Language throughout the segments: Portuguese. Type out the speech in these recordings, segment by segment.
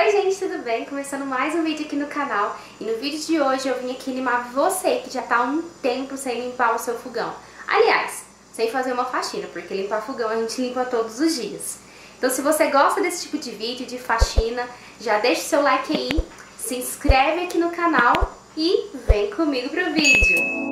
Oi gente, tudo bem? Começando mais um vídeo aqui no canal e no vídeo de hoje eu vim aqui animar você que já tá há um tempo sem limpar o seu fogão. Aliás, sem fazer uma faxina, porque limpar fogão a gente limpa todos os dias. Então se você gosta desse tipo de vídeo, de faxina, já deixa o seu like aí, se inscreve aqui no canal e vem comigo pro vídeo.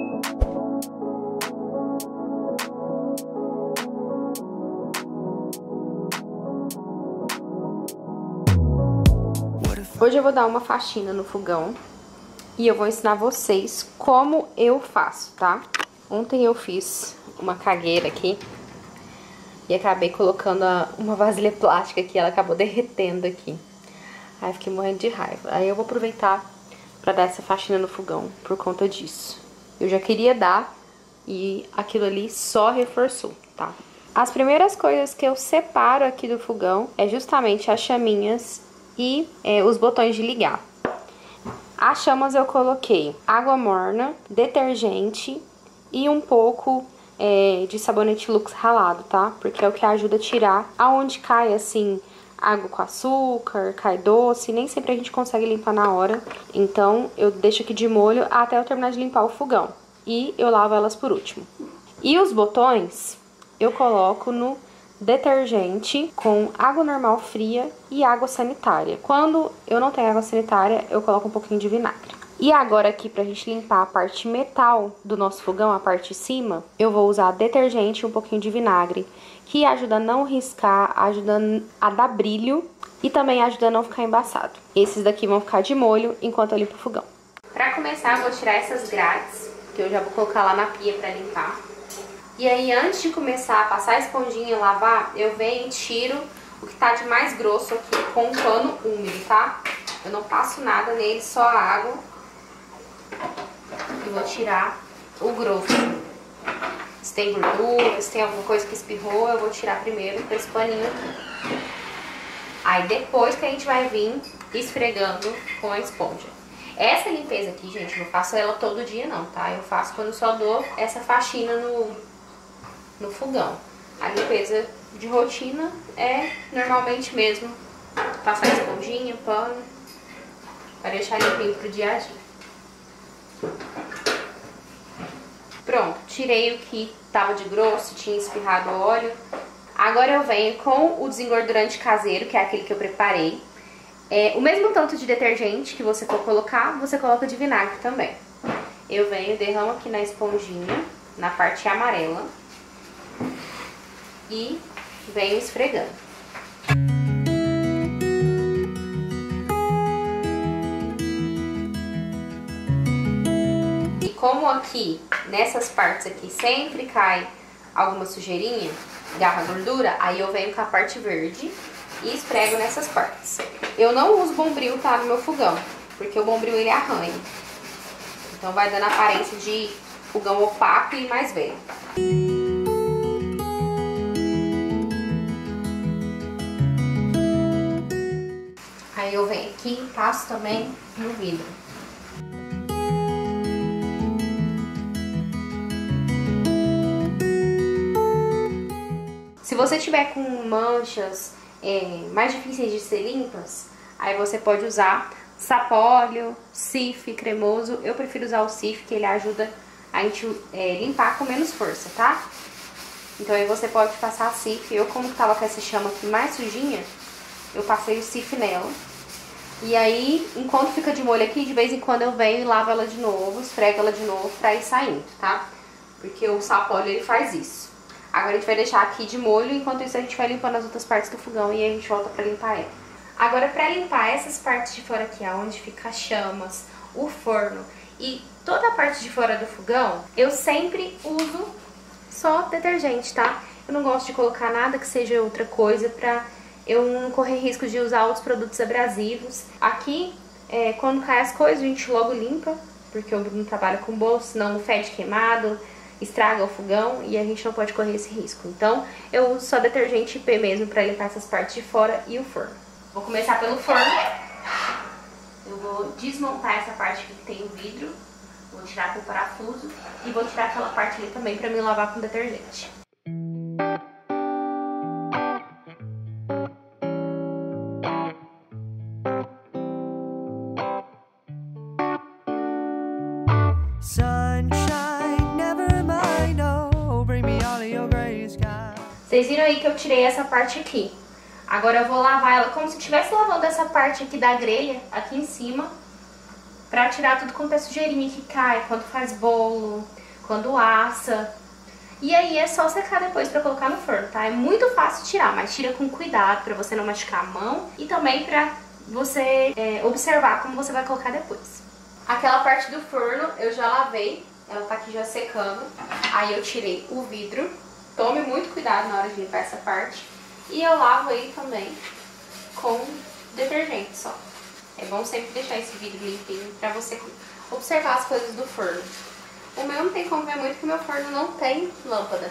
Hoje eu vou dar uma faxina no fogão e eu vou ensinar vocês como eu faço, tá? Ontem eu fiz uma cagueira aqui e acabei colocando uma vasilha plástica aqui, ela acabou derretendo aqui. Aí fiquei morrendo de raiva. Aí eu vou aproveitar pra dar essa faxina no fogão por conta disso. Eu já queria dar e aquilo ali só reforçou, tá? As primeiras coisas que eu separo aqui do fogão é justamente as chaminhas e é, os botões de ligar. As chamas eu coloquei água morna, detergente e um pouco é, de sabonete Lux ralado, tá? Porque é o que ajuda a tirar aonde cai, assim, água com açúcar, cai doce, nem sempre a gente consegue limpar na hora. Então, eu deixo aqui de molho até eu terminar de limpar o fogão. E eu lavo elas por último. E os botões, eu coloco no detergente com água normal fria e água sanitária. Quando eu não tenho água sanitária, eu coloco um pouquinho de vinagre. E agora aqui pra gente limpar a parte metal do nosso fogão, a parte de cima, eu vou usar detergente e um pouquinho de vinagre, que ajuda a não riscar, ajuda a dar brilho e também ajuda a não ficar embaçado. Esses daqui vão ficar de molho enquanto eu limpo o fogão. Pra começar, eu vou tirar essas grades, que eu já vou colocar lá na pia pra limpar. E aí, antes de começar a passar a esponjinha e lavar, eu venho e tiro o que tá de mais grosso aqui com um pano úmido, tá? Eu não passo nada nele, só a água. E vou tirar o grosso. Se tem gordura, se tem alguma coisa que espirrou, eu vou tirar primeiro com esse paninho aqui. Aí depois que a gente vai vir esfregando com a esponja. Essa limpeza aqui, gente, não faço ela todo dia não, tá? Eu faço quando só dou essa faxina no, no fogão. A limpeza de rotina é normalmente mesmo passar esponjinha, pano, para deixar limpinho pro dia a dia. Pronto, tirei o que tava de grosso, tinha espirrado óleo. Agora eu venho com o desengordurante caseiro, que é aquele que eu preparei. É, o mesmo tanto de detergente que você for colocar, você coloca de vinagre também. Eu venho, derramo aqui na esponjinha, na parte amarela e venho esfregando. E como aqui, nessas partes aqui, sempre cai alguma sujeirinha, garra gordura, aí eu venho com a parte verde e esfrego nessas partes. Eu não uso bombril, tá, no meu fogão, porque o bombril ele arranha. Então vai dando aparência de fogão opaco e mais velho. Eu venho aqui e passo também no vidro. Se você tiver com manchas é, mais difíceis de ser limpas, aí você pode usar sapólio, sif cremoso. Eu prefiro usar o sif, que ele ajuda a gente é, limpar com menos força, tá? Então aí você pode passar sif. Eu, como tava com essa chama aqui mais sujinha, eu passei o sif nela. E aí, enquanto fica de molho aqui, de vez em quando eu venho e lavo ela de novo, esfrego ela de novo pra ir saindo, tá? Porque o sapólio, ele faz isso. Agora a gente vai deixar aqui de molho, enquanto isso a gente vai limpando as outras partes do fogão e aí a gente volta pra limpar ela. Agora, pra limpar essas partes de fora aqui, onde fica as chamas, o forno e toda a parte de fora do fogão, eu sempre uso só detergente, tá? Eu não gosto de colocar nada que seja outra coisa pra eu não correr risco de usar outros produtos abrasivos. Aqui, é, quando cai as coisas, a gente logo limpa, porque o Bruno trabalha com bolso, senão fede queimado, estraga o fogão e a gente não pode correr esse risco. Então, eu uso só detergente IP mesmo para limpar essas partes de fora e o forno. Vou começar pelo forno. Eu vou desmontar essa parte que tem o vidro, vou tirar com o parafuso e vou tirar aquela parte ali também para me lavar com detergente. Vocês viram aí que eu tirei essa parte aqui. Agora eu vou lavar ela como se estivesse lavando essa parte aqui da grelha, aqui em cima, pra tirar tudo quanto é sujeirinha que cai, quando faz bolo, quando assa. E aí é só secar depois pra colocar no forno, tá? É muito fácil tirar, mas tira com cuidado pra você não machucar a mão e também pra você é, observar como você vai colocar depois. Aquela parte do forno eu já lavei, ela tá aqui já secando. Aí eu tirei o vidro Tome muito cuidado na hora de limpar essa parte. E eu lavo aí também com detergente só. É bom sempre deixar esse vidro limpinho pra você observar as coisas do forno. O meu não tem como ver muito porque meu forno não tem lâmpada.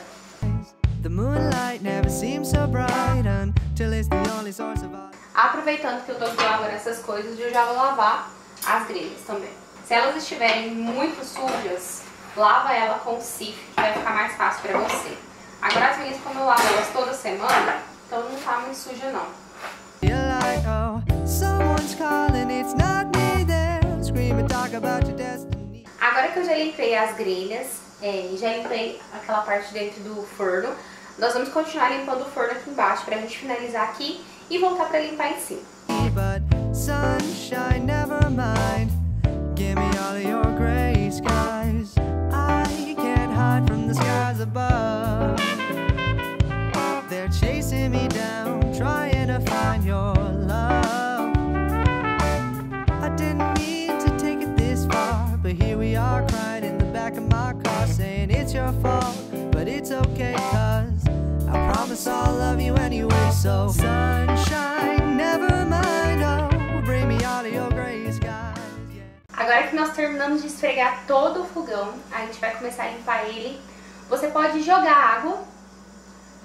Aproveitando que eu tô lavando essas coisas, eu já vou lavar as grelhas também. Se elas estiverem muito sujas, lava ela com sif, que vai ficar mais fácil pra você. Agora as minhas, como eu lavo elas toda semana, então não tá muito suja não. Agora que eu já limpei as grelhas, é, já limpei aquela parte dentro do forno, nós vamos continuar limpando o forno aqui embaixo pra gente finalizar aqui e voltar pra limpar em cima. Skies. I can't hide from the skies above. They're chasing me down, trying to find your love. I didn't mean to take it this far, but here we are crying in the back of my car, saying it's your fault, but it's okay, cause I promise I'll love you anyway. So, sunshine, Que nós terminamos de esfregar todo o fogão, a gente vai começar a limpar ele. Você pode jogar água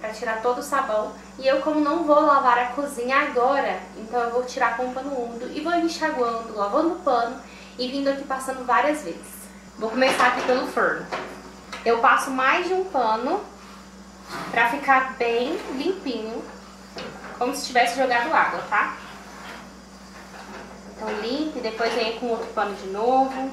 para tirar todo o sabão. E eu, como não vou lavar a cozinha agora, então eu vou tirar com um pano úmido e vou enxaguando, lavando o pano e vindo aqui passando várias vezes. Vou começar aqui pelo forno. Eu passo mais de um pano para ficar bem limpinho, como se tivesse jogado água, tá? Então limpe, depois venho com outro pano de novo.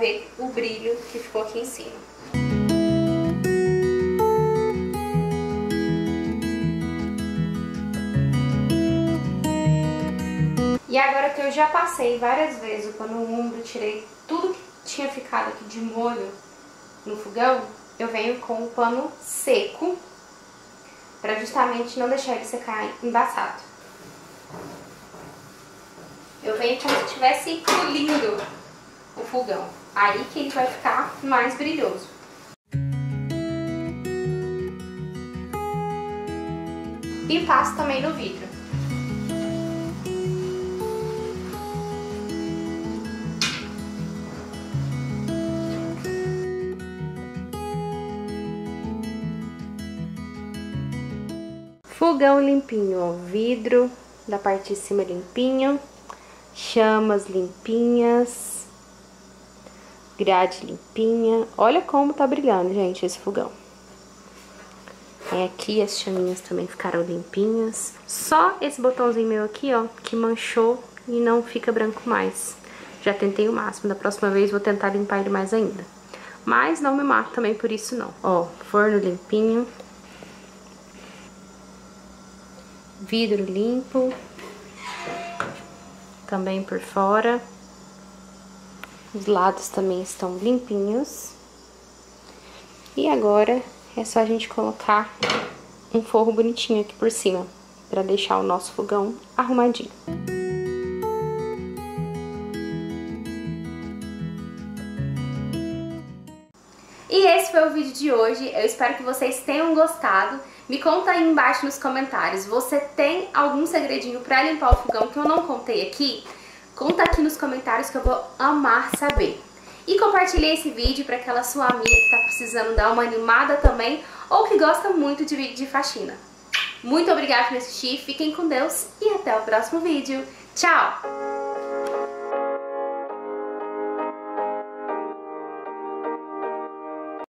ver o brilho que ficou aqui em cima. E agora que eu já passei várias vezes o pano úmido, tirei tudo que tinha ficado aqui de molho no fogão, eu venho com o pano seco, para justamente não deixar ele secar embaçado. Eu venho como se estivesse polindo o fogão. Aí que ele vai ficar mais brilhoso. E passo também no vidro. Fogão limpinho, ó, vidro da parte de cima limpinho, chamas limpinhas, grade limpinha. Olha como tá brilhando, gente, esse fogão. Tem aqui, as chaminhas também ficaram limpinhas. Só esse botãozinho meu aqui, ó, que manchou e não fica branco mais. Já tentei o máximo, da próxima vez vou tentar limpar ele mais ainda. Mas não me mato também por isso não. Ó, forno limpinho. Vidro limpo. Também por fora. Os lados também estão limpinhos. E agora é só a gente colocar um forro bonitinho aqui por cima, para deixar o nosso fogão arrumadinho. E esse foi o vídeo de hoje, eu espero que vocês tenham gostado. Me conta aí embaixo nos comentários, você tem algum segredinho para limpar o fogão que eu não contei aqui? Conta aqui nos comentários que eu vou amar saber. E compartilhe esse vídeo para aquela sua amiga que está precisando dar uma animada também ou que gosta muito de vídeo de faxina. Muito obrigada por assistir, fiquem com Deus e até o próximo vídeo. Tchau!